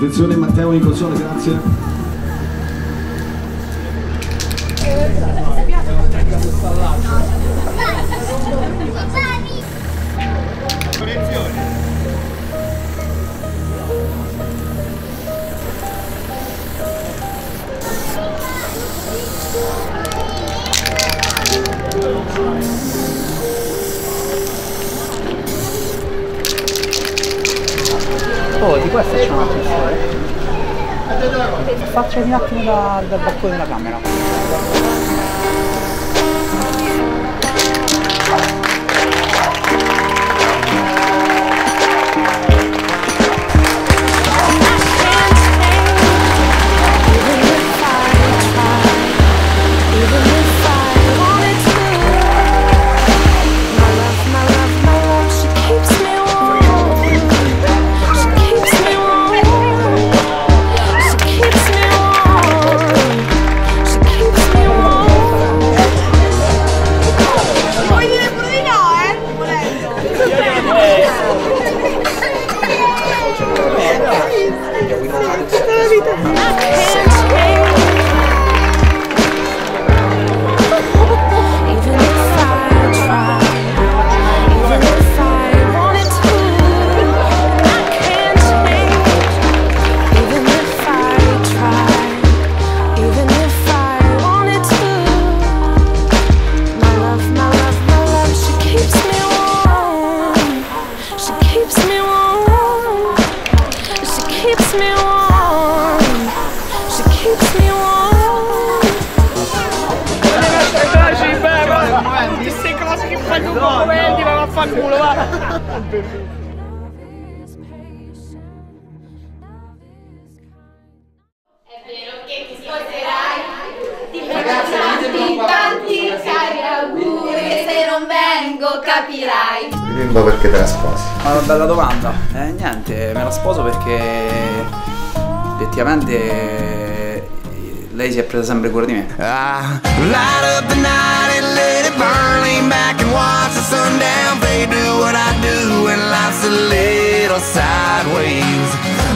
Attenzione Matteo in console, grazie. Oh, di qua facciamo una storia. Facciami un attimo da, dal balcone della camera. Sempre cura di me. I light up the night and let it burn. Lean back and watch the sundown fade. Do what I do when life's a little sideways.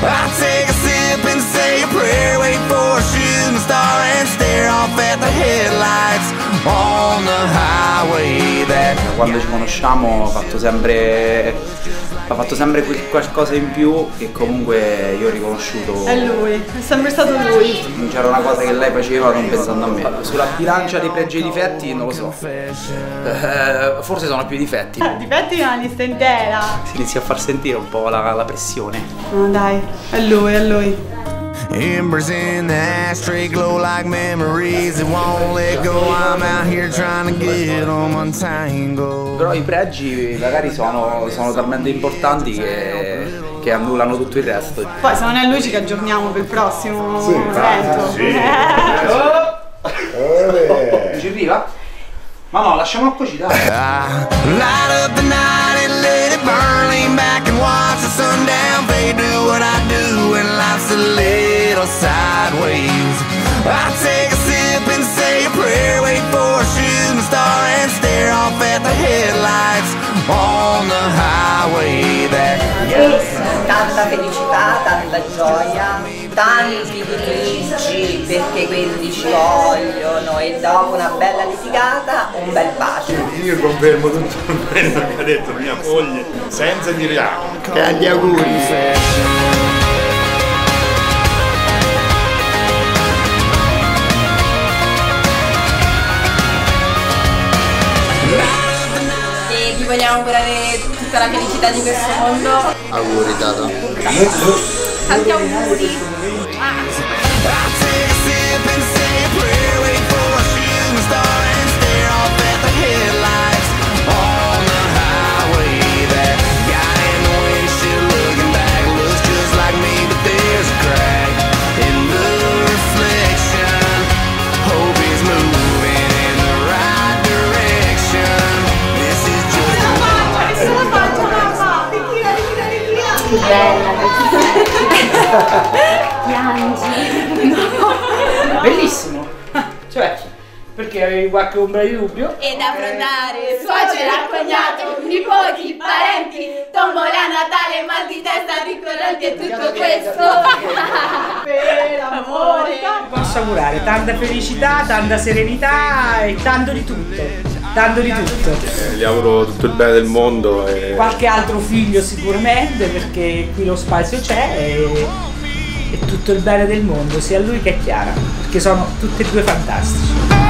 I take a sip and say a prayer. Wait for a shooting star and stare off at the headlights on the highway that Quando ci conosciamo ho fatto sempre. Ha fatto sempre quel qualcosa in più che comunque io ho riconosciuto. È lui, è sempre stato lui. C'era una cosa che lei faceva non pensando a me. Sulla bilancia dei pregi e difetti non lo so. Eh, forse sono più i difetti. Difetti una lista intera. Si inizia a far sentire un po' la, la pressione. No, dai, è lui, è lui. Embers in the ashtray glow like memories that won't let go. I'm out here trying to get them untangled. Però i pregi magari sono, sono talmente importanti che, che annullano tutto il resto. Poi se non è lui ci aggiorniamo per il prossimo evento. Ci arriva? Ma no, lasciamolo così, I take a sip and say a prayer. Wait for a shooting star and stare off at the headlights on the highway that tanta felicità, tanta gioia, tanti litigi perché quelli ci vogliono e dopo una bella litigata un bel bacio. Io confermo tutto quello che ha detto mia moglie, senza dire altro. Tanti auguri. Vogliamo augurare tutta la felicità di questo mondo. Auguri Tata. Tanti auguri. I ritira, ritira! Bellissimo. Cioè, Perché avevi qualche ombra di dubbio? Ed affrontare suocera, cognato, nipoti, parenti, tombola Natale, mal di testa, ricorrenti e tutto questo. per amore. Posso augurare tanta felicità, tanta serenità e tanto di tutto. Tanto di tutto. Eh, Gli auguro tutto il bene del mondo e Qualche altro figlio sicuramente perché qui lo spazio c'è e, e tutto il bene del mondo, sia lui che Chiara, perché sono tutti e due fantastici.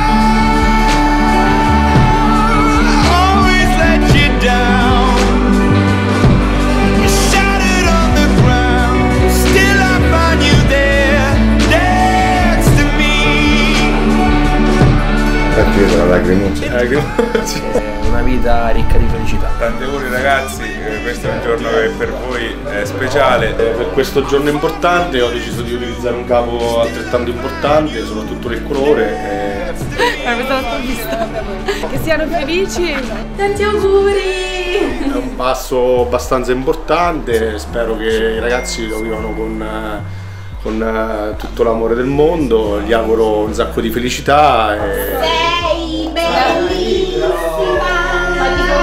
Vedo la lacrimuccia. Una vita ricca di felicità. Tanti auguri ragazzi, eh, questo è un giorno che per voi è speciale. Eh, Per questo giorno importante ho deciso di utilizzare un capo altrettanto importante, soprattutto nel colore. eh, l'ho vista. Che siano felici. Tanti auguri! È un passo abbastanza importante, spero che i ragazzi lo vivano con, eh, con eh, tutto l'amore del mondo, gli auguro un sacco di felicità e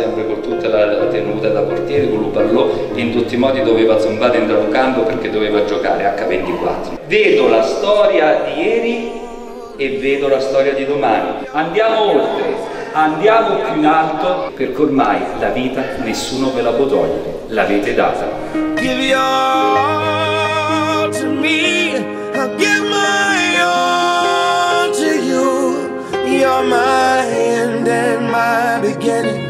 sempre con tutta la tenuta da portiere, con un pallò e in tutti i modi doveva zombare un campo perché doveva giocare H24. Vedo la storia di ieri e vedo la storia di domani. Andiamo oltre, andiamo più in alto perché ormai la vita nessuno ve la può togliere, l'avete data. Give your all to me. I'll give my all to you. You're my end and my beginning.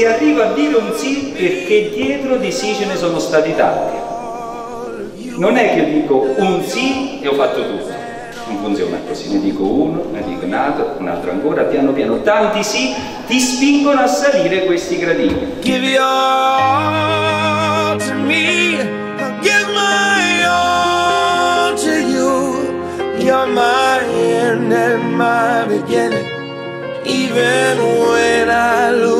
Si arriva a dire un sì perché dietro di sì ce ne sono stati tanti. Non è che dico un sì e ho fatto tutto. Non funziona così, ne dico uno, ne dico un altro, un altro ancora, piano piano. Tanti sì ti spingono a salire questi gradini. Give your all to me. Give my all to you. You're my end and my beginning. Even when I lose,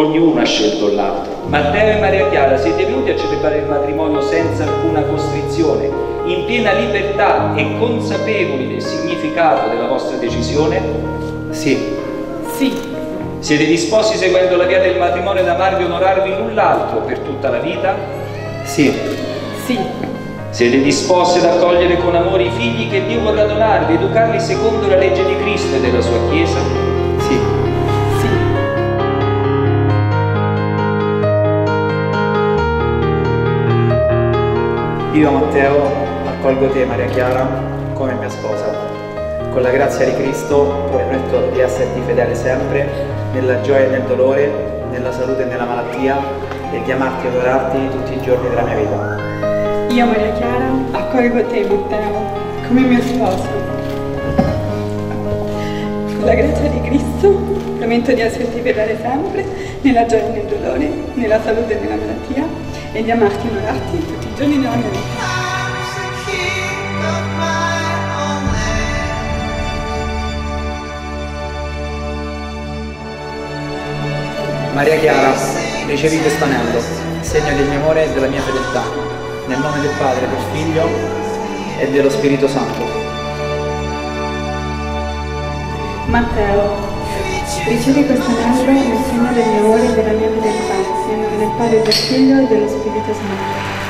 Ognuno ha scelto l'altro. Matteo e Maria Chiara siete venuti a celebrare il matrimonio senza alcuna costrizione, in piena libertà e consapevoli del significato della vostra decisione? Sì. Sì. Siete disposti seguendo la via del matrimonio ad amarvi e onorarvi l'un l'altro per tutta la vita? Sì. Sì. Siete disposti ad accogliere con amore i figli che Dio vorrà donarvi, educarli secondo la legge di Cristo e della sua Chiesa? Sì. Io, Matteo, accolgo te, Maria Chiara, come mia sposa. Con la grazia di Cristo prometto di esserti fedele sempre, nella gioia e nel dolore, nella salute e nella malattia, e di amarti e adorarti tutti i giorni della mia vita. Io, Maria Chiara, accolgo te, Matteo, come mio sposo. Con la grazia di Cristo prometto di esserti fedele sempre, nella gioia e nel dolore, nella salute e nella malattia, e di amarti e onorarti tutti i giorni della mia vita. Maria Chiara, ricevi questo anello, segno del mio amore e della mia fedeltà, nel nome del Padre, del Figlio e dello Spirito Santo. Matteo, ricevi questo anello nel segno del mio amore e della mia fedeltà, nel nome del Padre, del Figlio e dello Spirito Santo.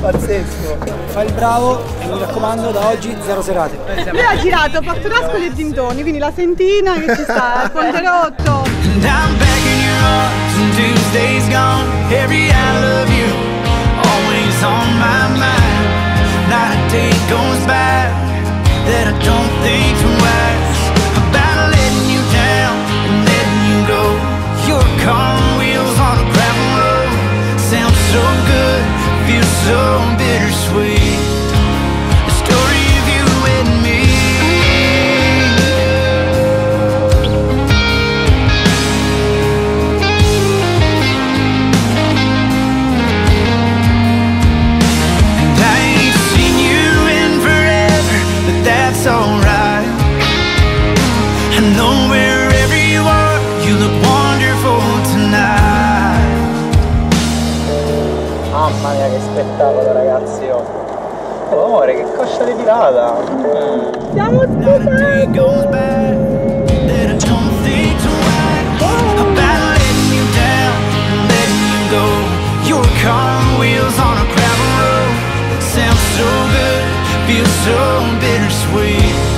Pazzesco! Fai il bravo e mi raccomando da oggi zero serate. Lui ha girato Portorascoli e Dintoni, quindi la sentina che ci sta, il ponte rotto. And I'm back in your feels so bittersweet.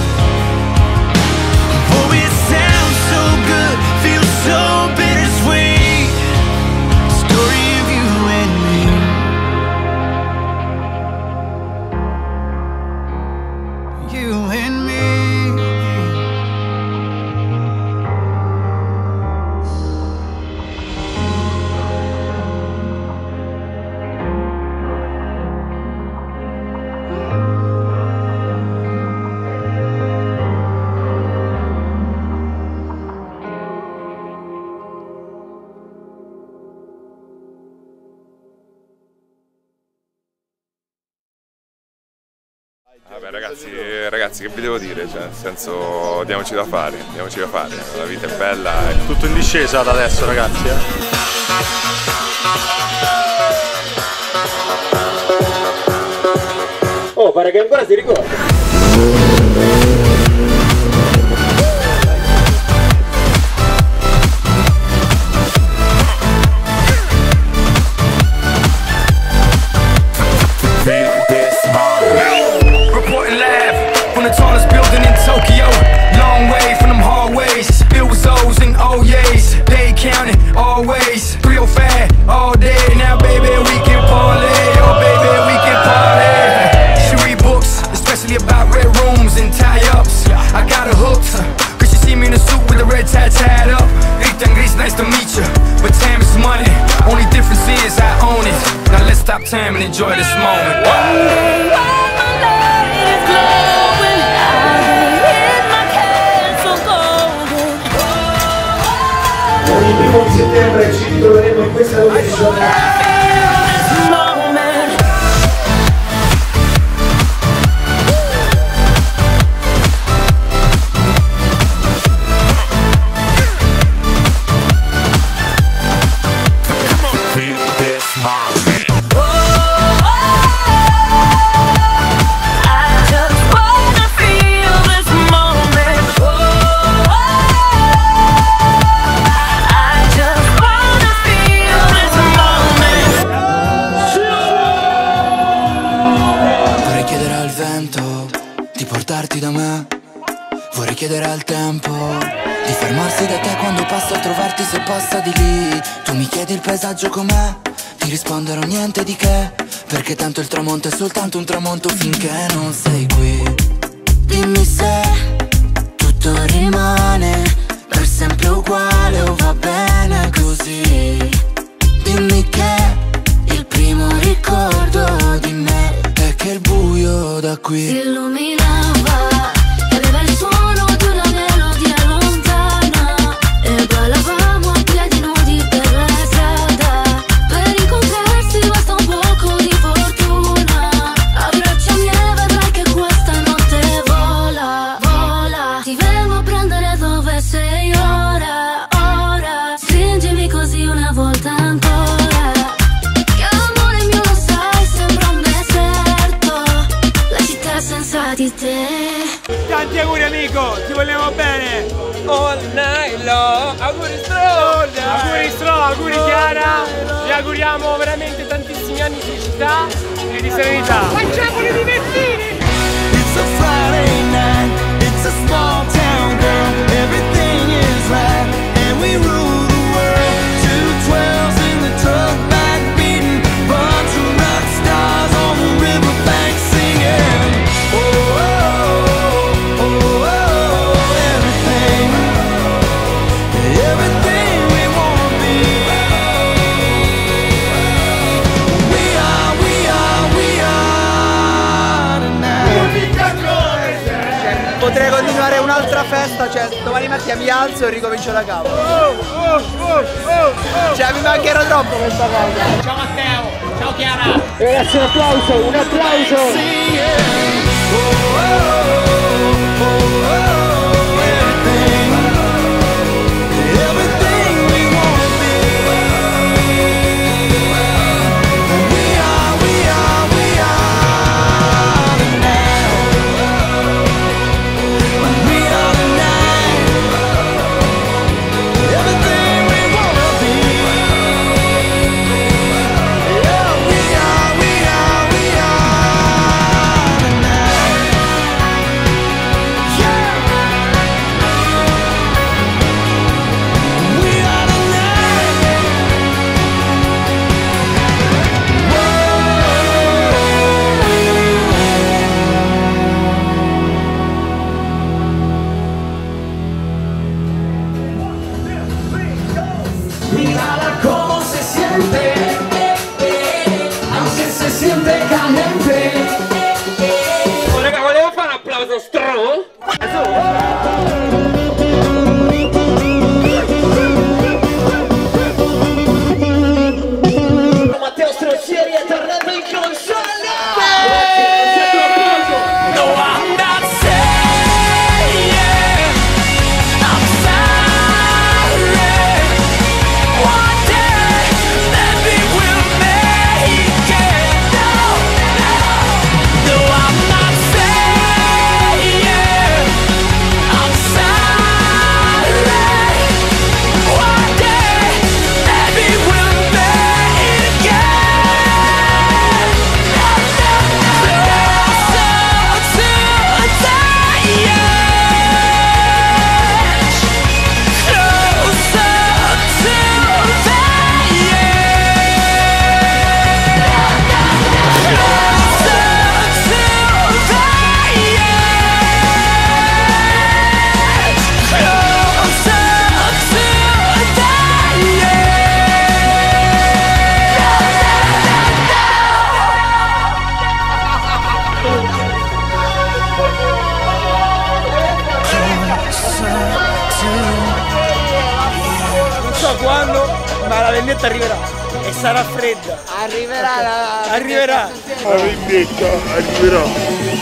Senso diamoci da fare, diamoci da fare, la vita è bella. È tutto in discesa da adesso ragazzi. Eh. Oh, pare che ancora si ricorda. Time and enjoy this moment. Ogni primo di settembre ci ritroveremo in questa location. Vorrei chiedere al tempo di fermarsi da te quando passo a trovarti se passa di lì. Tu mi chiedi il paesaggio com'è, ti risponderò niente di che. Perché tanto il tramonto è soltanto un tramonto finché non sei qui. Dimmi se tutto rimane per sempre uguale o va bene così. Dimmi che il primo ricordo di me è che il buio da qui Si illuminava Auguri Stro. Auguri Stro, auguri Chiara. Vi auguriamo veramente tantissimi anni di felicità e di serenità. Facciamoli divertire. Potrei continuare un'altra festa, cioè domani mattina mi alzo e ricomincio da capo. Cioè mi mancherà troppo questa cosa. Ciao Matteo, ciao Chiara. Ragazzi un applauso, un applauso. quando, ma la vendetta arriverà e sarà fredda. Arriverà la, Arriverà. La vendetta arriverà.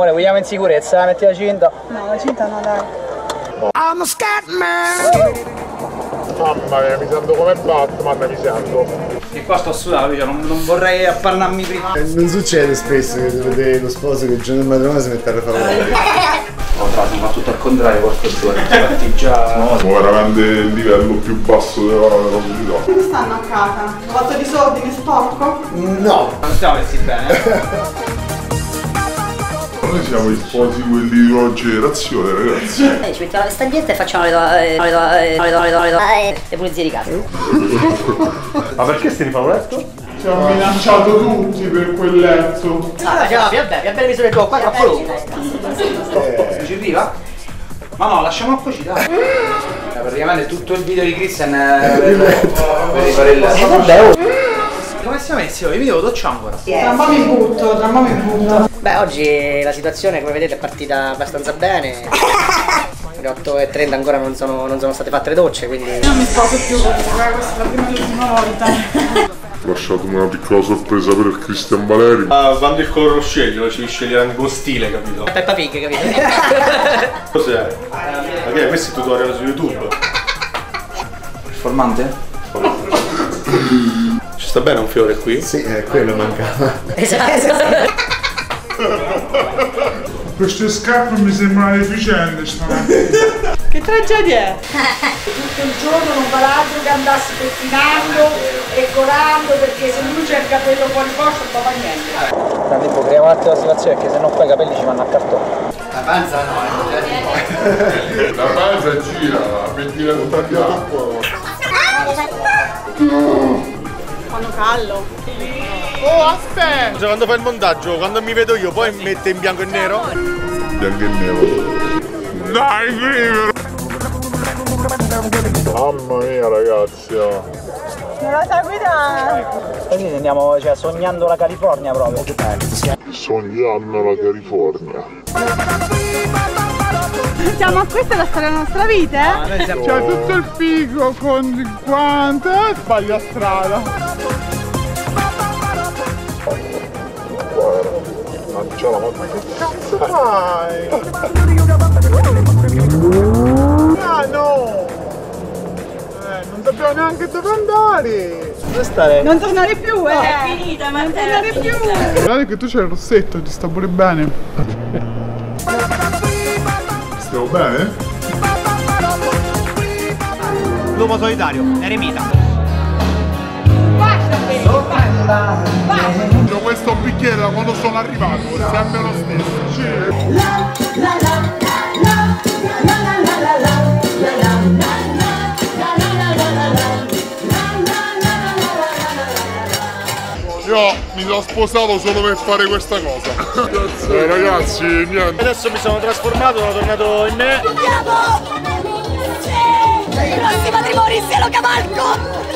Amore, vogliamo in sicurezza, metti la cinta. No, la cinta no, dai. I'm a scat man. Mamma mia, mi sento come Batman, mi sento. E qua sto sudando, cioè non, non vorrei appannarmi prima. Eh, Non succede spesso che vedete lo sposo che il giorno del matrimonio si mette a Oh, tra l'altro, ma tutto al contrario, porco due. Infatti già. Siamo veramente il livello più basso della società. Come stanno a casa? Ho fatto disordine sporco? No! Non stiamo messi bene. Noi siamo i sposi quelli di nuova generazione, ragazzi. Eh, ci mettiamo la vestaglietta e facciamo le donne, le le le le le pulizie di casa. Ma perché stai rifando letto? Ci hanno minacciato tutti per quel letto. Ah, facciamo più bene, più bene misure tuo, qua troppo lungo. Si ci arriva? Ma no, lasciamo dai. Eh, Praticamente tutto il video di Christian è per, rifare il. Eh, vabbè, oh. Come siamo messi? Io mi devo docciare ancora. Tra un po' mi butto, tra un po' mi butto. Beh, oggi la situazione, come vedete, è partita abbastanza bene. Le 8.30 ancora non sono, non sono state fatte le docce, quindi... Non mi sposo più questa è la prima e l'ultima volta. Lasciatemi una piccola sorpresa per Christian Valeri. Ah, quando il colore lo sceglio, ci sceglieranno con stile, capito? Peppa Pig, capito? Cos'è? Ma che è? Questo è il tutorial su YouTube. Performante? Ci sta bene un fiore qui? Sì, è quello mancava. esatto. Queste scarpe mi sembrano efficienti stamattina. Che tragedia è? tutto il giorno non fa l'altro che andasse pettinando e colando perché se lui c'è il capello fuori posto non fa niente. Grande tipo, creiamo un attimo la situazione perché sennò poi i capelli ci vanno a cartone. La panza no, è La panza gira, la pettina tutta bianca. Fanno callo. Oh, aspetta! Cioè, quando fai il montaggio, quando mi vedo io, poi mette in bianco e nero? Bianco e nero. Dai, scrivelo! Mamma mia ragazzi, oh. Non la sai guidare. E quindi andiamo cioè, sognando la California proprio. Sognando la California. Siamo a questa è la storia della nostra vita, eh? C'è tutto il figo con 50 e sbaglia strada. La mamma che Cazzo fai? Ah no! Eh, non sappiamo neanche dove andare! Dove stare? Non tornare più, eh! È finita, ma Non tornare più! Guardate che tu c'hai il rossetto, ti sta pure bene. Stiamo bene? L'uomo solitario, eremita. Io questo bicchiere da quando sono arrivato è sempre lo stesso. Sì. Io mi sono sposato solo per fare questa cosa. Eh, ragazzi, niente. Adesso mi sono trasformato, sono tornato in me. Il prossimo matrimonio se lo cavalco!